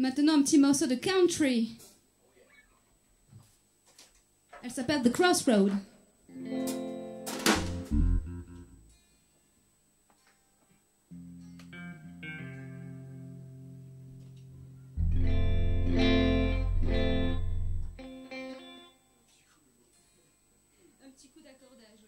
Maintenant, un petit morceau de country. Elle s'appelle The Crossroad. Un petit coup d'accordage.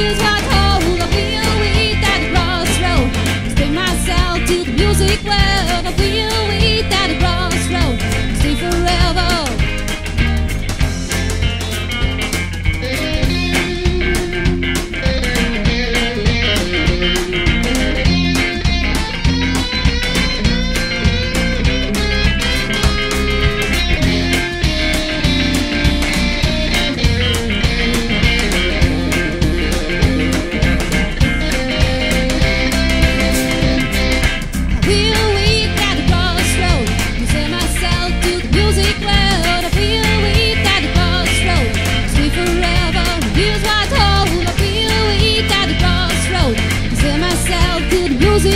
feels home. I feel weak at the crossroad. Spin myself to the music well.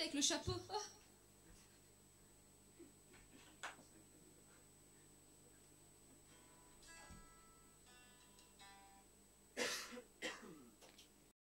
avec le chapeau. Oh.